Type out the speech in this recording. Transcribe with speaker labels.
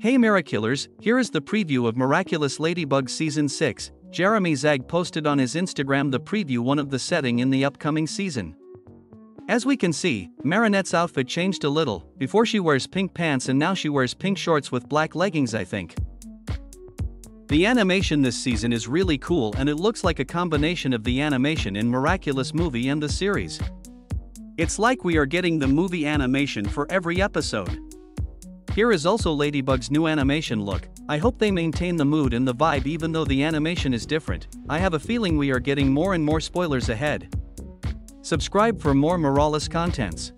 Speaker 1: Hey Miraculers, here is the preview of Miraculous Ladybug Season 6. Jeremy Zag posted on his Instagram the preview one of the setting in the upcoming season. As we can see, Marinette's outfit changed a little, before she wears pink pants and now she wears pink shorts with black leggings I think. The animation this season is really cool and it looks like a combination of the animation in Miraculous movie and the series. It's like we are getting the movie animation for every episode. Here is also Ladybug's new animation look, I hope they maintain the mood and the vibe even though the animation is different, I have a feeling we are getting more and more spoilers ahead. Subscribe for more Morales contents.